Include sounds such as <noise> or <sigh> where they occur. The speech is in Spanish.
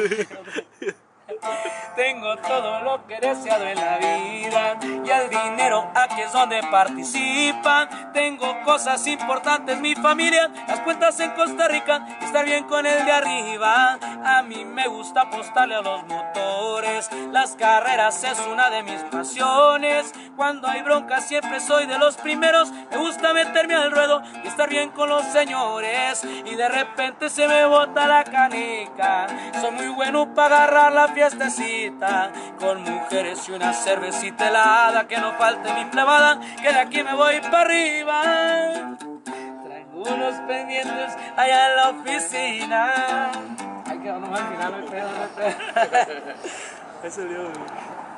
<laughs> Tengo todo lo que deseado en la vida y el dinero aquí es donde participan. Tengo cosas importantes, mi familia, las cuentas en Costa Rica, estar bien con el de arriba. A mí me gusta apostarle a los motores, las carreras es una de mis pasiones. Cuando hay bronca siempre soy de los primeros, me gusta estar bien con los señores. Y de repente se me bota la canica, soy muy bueno para agarrar la fiestecita con mujeres y una cervecita helada que no falte mi plebada que de aquí me voy para arriba traigo unos pendientes allá en la oficina ay que no al final me pedo me pedo <laughs> lío, güey.